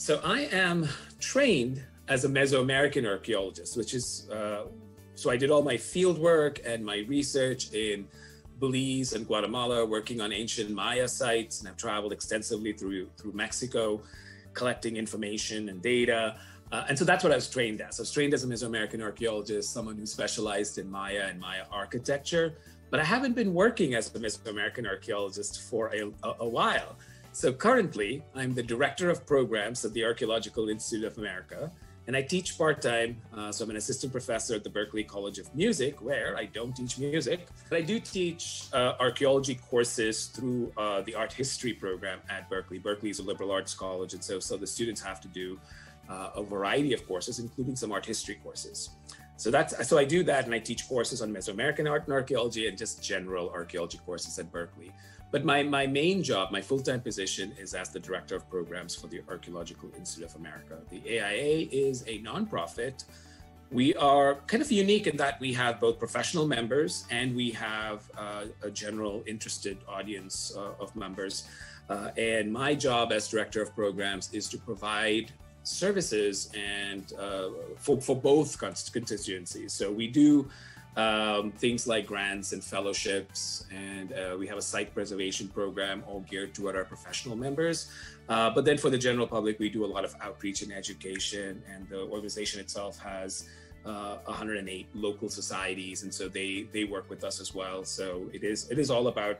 So I am trained as a Mesoamerican archaeologist, which is uh, so I did all my field work and my research in Belize and Guatemala, working on ancient Maya sites, and I've traveled extensively through through Mexico, collecting information and data. Uh, and so that's what I was trained as. I was trained as a Mesoamerican archaeologist, someone who specialized in Maya and Maya architecture. But I haven't been working as a Mesoamerican archaeologist for a, a, a while. So currently, I'm the director of programs at the Archaeological Institute of America, and I teach part time. Uh, so I'm an assistant professor at the Berklee College of Music, where I don't teach music, but I do teach uh, archaeology courses through uh, the art history program at Berklee. Berklee is a liberal arts college, and so so the students have to do uh, a variety of courses, including some art history courses. So that's so I do that, and I teach courses on Mesoamerican art and archaeology, and just general archaeology courses at Berklee. But my, my main job, my full time position, is as the director of programs for the Archaeological Institute of America. The AIA is a nonprofit. We are kind of unique in that we have both professional members and we have uh, a general interested audience uh, of members. Uh, and my job as director of programs is to provide services and uh, for, for both constituencies. So we do um, things like grants and fellowships, and uh, we have a site preservation program all geared toward our professional members. Uh, but then for the general public, we do a lot of outreach and education, and the organization itself has uh, 108 local societies, and so they they work with us as well. So it is it is all about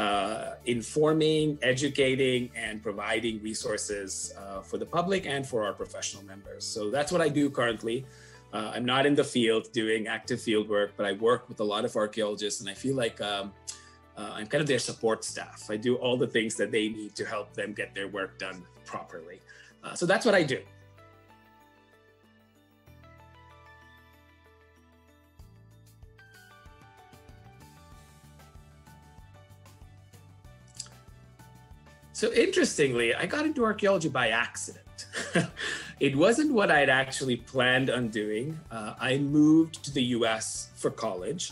uh, informing, educating, and providing resources uh, for the public and for our professional members. So that's what I do currently. Uh, I'm not in the field doing active field work, but I work with a lot of archaeologists, and I feel like um, uh, I'm kind of their support staff. I do all the things that they need to help them get their work done properly. Uh, so that's what I do. So interestingly, I got into archaeology by accident. it wasn't what I'd actually planned on doing. Uh, I moved to the US for college.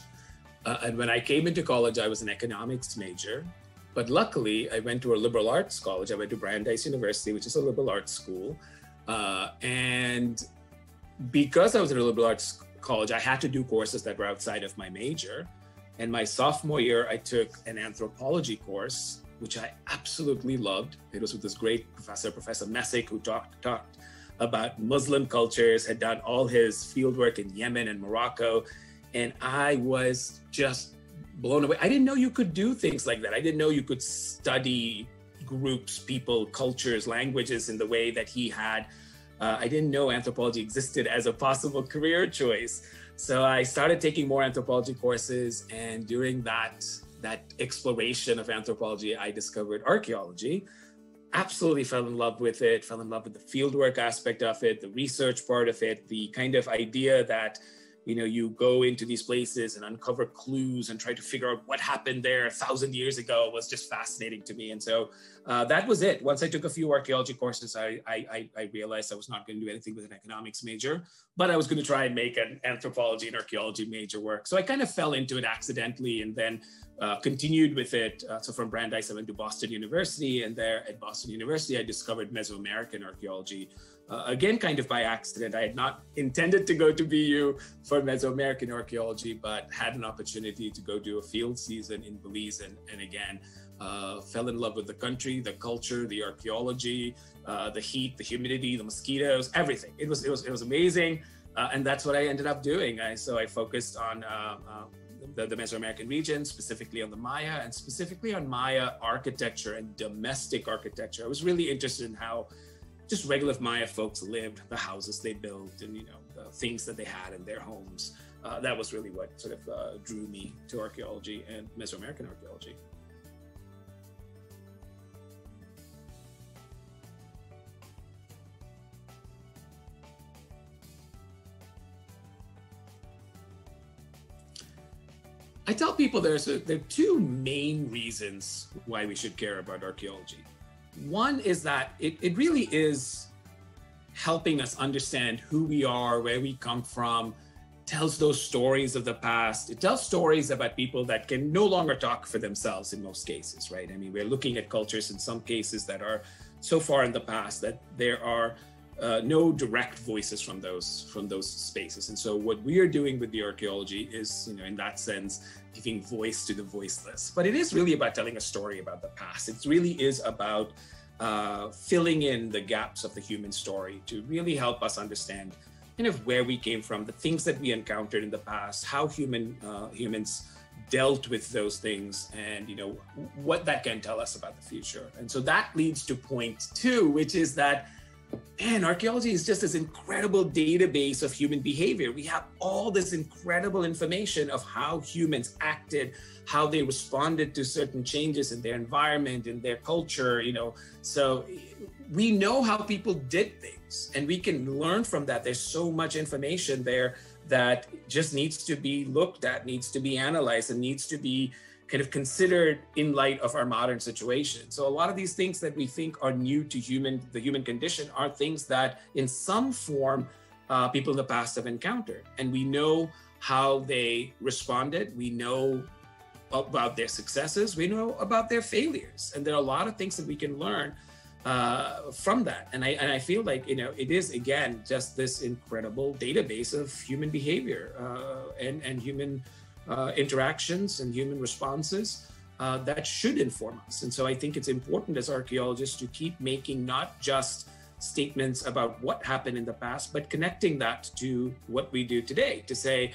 Uh, and when I came into college, I was an economics major. But luckily, I went to a liberal arts college. I went to Brandeis University, which is a liberal arts school. Uh, and because I was in a liberal arts college, I had to do courses that were outside of my major. And my sophomore year, I took an anthropology course which I absolutely loved. It was with this great professor, Professor Messick, who talked talked about Muslim cultures, had done all his fieldwork in Yemen and Morocco, and I was just blown away. I didn't know you could do things like that. I didn't know you could study groups, people, cultures, languages in the way that he had. Uh, I didn't know anthropology existed as a possible career choice. So I started taking more anthropology courses, and during that that exploration of anthropology, I discovered archaeology. Absolutely fell in love with it, fell in love with the fieldwork aspect of it, the research part of it, the kind of idea that you know you go into these places and uncover clues and try to figure out what happened there a thousand years ago was just fascinating to me and so uh, that was it once i took a few archaeology courses I, I i realized i was not going to do anything with an economics major but i was going to try and make an anthropology and archaeology major work so i kind of fell into it accidentally and then uh, continued with it. Uh, so from Brandeis, I went to Boston University, and there at Boston University, I discovered Mesoamerican archaeology. Uh, again, kind of by accident. I had not intended to go to BU for Mesoamerican archaeology, but had an opportunity to go do a field season in Belize, and, and again, uh, fell in love with the country, the culture, the archaeology, uh, the heat, the humidity, the mosquitoes, everything. It was it was it was amazing. Uh, and that's what I ended up doing. I, so I focused on uh, uh, the, the Mesoamerican region, specifically on the Maya, and specifically on Maya architecture and domestic architecture. I was really interested in how just regular Maya folks lived, the houses they built, and you know the things that they had in their homes. Uh, that was really what sort of uh, drew me to archaeology and Mesoamerican archaeology. I tell people there's a, there are two main reasons why we should care about archaeology. One is that it, it really is helping us understand who we are, where we come from, tells those stories of the past. It tells stories about people that can no longer talk for themselves in most cases, right? I mean, we're looking at cultures in some cases that are so far in the past that there are uh, no direct voices from those from those spaces. And so what we are doing with the archaeology is, you know, in that sense, giving voice to the voiceless. But it is really about telling a story about the past. It really is about uh, filling in the gaps of the human story to really help us understand kind of where we came from, the things that we encountered in the past, how human uh, humans dealt with those things and you know what that can tell us about the future and so that leads to point two which is that man archaeology is just this incredible database of human behavior. We have all this incredible information of how humans acted how they responded to certain changes in their environment in their culture you know. So we know how people did things and we can learn from that. There's so much information there that just needs to be looked at, needs to be analyzed, and needs to be kind of considered in light of our modern situation. So a lot of these things that we think are new to human, the human condition, are things that in some form uh, people in the past have encountered, and we know how they responded. We know about their successes. We know about their failures, and there are a lot of things that we can learn uh, from that. And I and I feel like you know it is again just this incredible database of human behavior uh, and and human uh, interactions and human responses. Uh, that should inform us. And so I think it's important as archaeologists to keep making not just statements about what happened in the past, but connecting that to what we do today to say,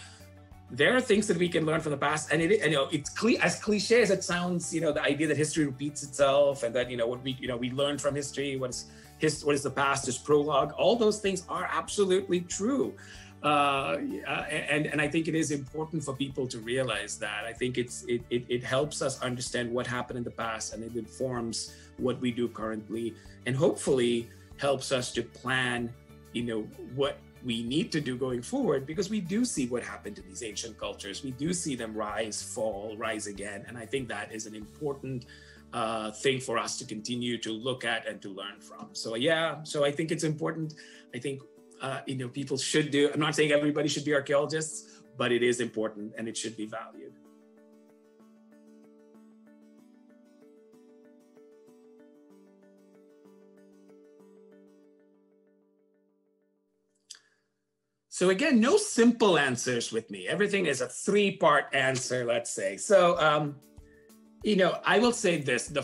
there are things that we can learn from the past and it and, you know it's cli- as cliche as it sounds you know the idea that history repeats itself and that you know what we you know we learn from history what is his what is the past is prologue all those things are absolutely true uh, and and I think it is important for people to realize that. I think it's it, it, it helps us understand what happened in the past, and it informs what we do currently, and hopefully helps us to plan, you know, what we need to do going forward because we do see what happened to these ancient cultures. We do see them rise, fall, rise again. And I think that is an important uh, thing for us to continue to look at and to learn from. So, yeah, so I think it's important. I think, uh, you know, people should do, I'm not saying everybody should be archaeologists, but it is important and it should be valued. So again, no simple answers with me. Everything is a three-part answer, let's say. So, um, you know, I will say this: the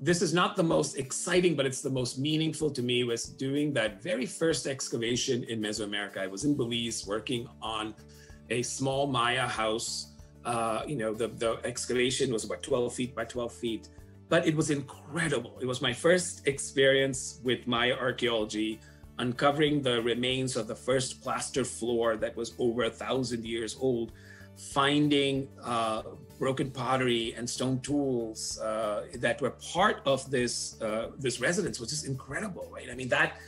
this is not the most exciting, but it's the most meaningful to me. Was doing that very first excavation in Mesoamerica. I was in Belize working on a small Maya house. Uh, you know, the the excavation was about 12 feet by 12 feet, but it was incredible. It was my first experience with Maya archaeology uncovering the remains of the first plaster floor that was over a thousand years old, finding uh, broken pottery and stone tools uh, that were part of this uh, this residence was just incredible, right? I mean that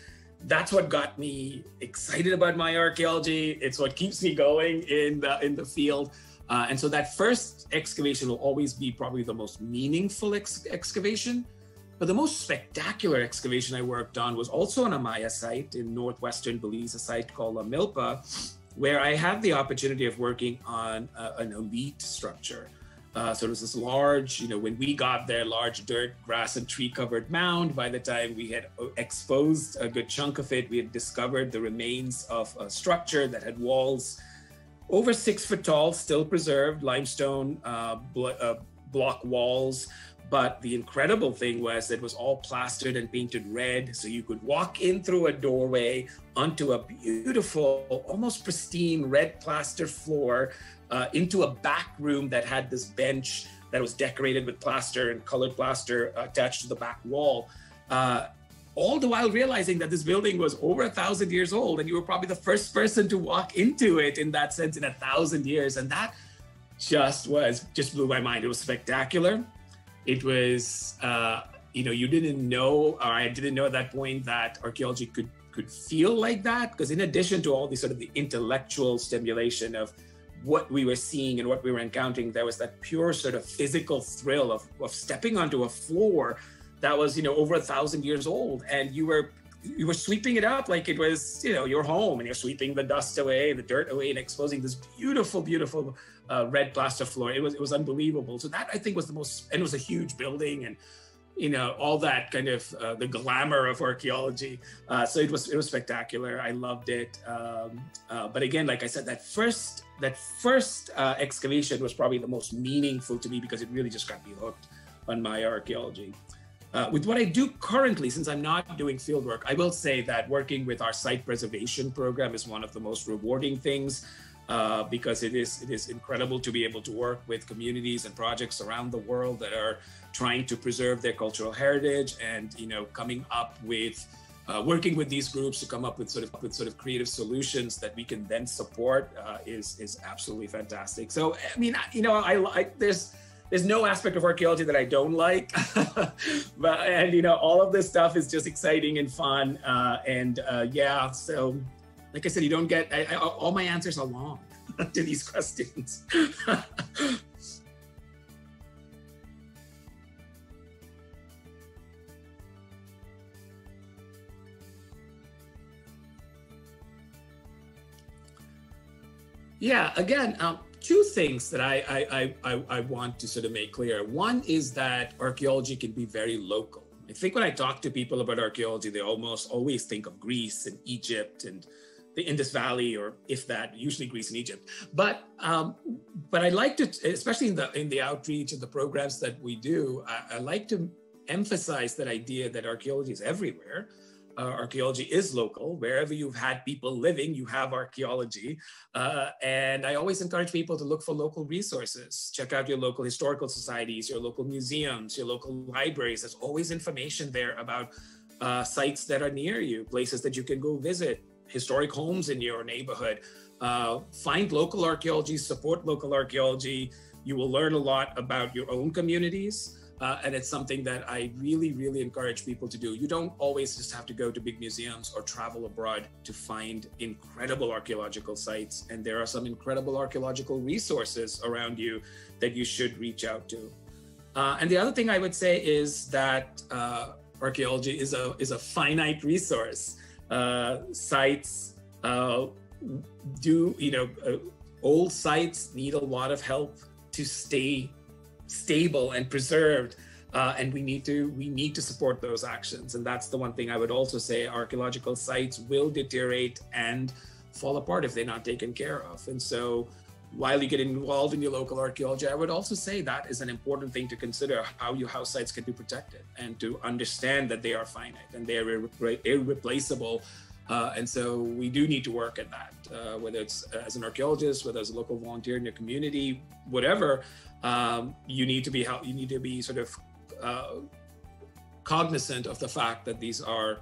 that's what got me excited about Maya archaeology. It's what keeps me going in the in the field. Uh, and so that first excavation will always be probably the most meaningful ex- excavation but the most spectacular excavation I worked on was also on a Maya site in northwestern Belize, a site called La Milpa, where I had the opportunity of working on a, an elite structure. Uh, so it was this large, you know, when we got there, large dirt, grass, and tree covered mound. By the time we had uh, exposed a good chunk of it, we had discovered the remains of a structure that had walls over six foot tall, still preserved, limestone uh, bl- uh, block walls but the incredible thing was it was all plastered and painted red. So you could walk in through a doorway onto a beautiful, almost pristine red plaster floor uh, into a back room that had this bench that was decorated with plaster and colored plaster attached to the back wall. Uh, all the while realizing that this building was over a thousand years old and you were probably the first person to walk into it in that sense in a thousand years. And that just was, just blew my mind. It was spectacular it was uh, you know you didn't know or i didn't know at that point that archaeology could could feel like that because in addition to all the sort of the intellectual stimulation of what we were seeing and what we were encountering there was that pure sort of physical thrill of, of stepping onto a floor that was you know over a thousand years old. And you were you were sweeping it up like it was you know your home and you're sweeping the dust away the dirt away and exposing this beautiful beautiful uh, red plaster floor. It was it was unbelievable. So that I think was the most, and it was a huge building, and you know all that kind of uh, the glamour of archaeology. Uh, so it was it was spectacular. I loved it. Um, uh, but again, like I said, that first that first uh, excavation was probably the most meaningful to me because it really just got me hooked on Maya archaeology. Uh, with what I do currently, since I'm not doing field work, I will say that working with our site preservation program is one of the most rewarding things uh, because it is it is incredible to be able to work with communities and projects around the world that are trying to preserve their cultural heritage and you know coming up with uh, working with these groups to come up with sort of with sort of creative solutions that we can then support uh, is is absolutely fantastic. So I mean, you know, I, like there's there's no aspect of archaeology that I don't like, but and you know all of this stuff is just exciting and fun, uh, and uh, yeah. So, like I said, you don't get I, I, all my answers are long to these questions. yeah, again, um, things that I, I, I, I want to sort of make clear. One is that archaeology can be very local. I think when I talk to people about archaeology, they almost always think of Greece and Egypt and the Indus Valley, or if that, usually Greece and Egypt. But um, but I like to, especially in the in the outreach and the programs that we do, I, I like to emphasize that idea that archaeology is everywhere uh, archaeology is local. Wherever you've had people living, you have archaeology. Uh, and I always encourage people to look for local resources. Check out your local historical societies, your local museums, your local libraries. There's always information there about uh, sites that are near you, places that you can go visit, historic homes in your neighborhood. Uh, find local archaeology, support local archaeology. You will learn a lot about your own communities. Uh, and it's something that I really, really encourage people to do. You don't always just have to go to big museums or travel abroad to find incredible archaeological sites. And there are some incredible archaeological resources around you that you should reach out to. Uh, and the other thing I would say is that uh, archaeology is a is a finite resource. Uh, sites uh, do you know uh, old sites need a lot of help to stay stable and preserved uh, and we need to we need to support those actions. And that's the one thing i would also say archaeological sites will deteriorate and fall apart if they're not taken care of. And so while you get involved in your local archaeology i would also say that is an important thing to consider how your house sites can be protected and to understand that they are finite and they are irre- irreplaceable uh, and so we do need to work at that, uh, whether it's as an archaeologist, whether as a local volunteer in your community, whatever. Um, you need to be you need to be sort of uh, cognizant of the fact that these are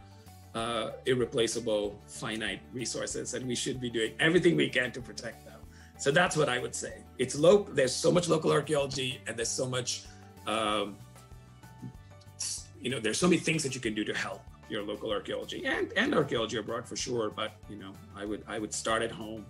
uh, irreplaceable, finite resources, and we should be doing everything we can to protect them. So that's what I would say. It's local. There's so much local archaeology, and there's so much. Um, you know, there's so many things that you can do to help your local archaeology and, and archaeology abroad for sure. But you know, I would I would start at home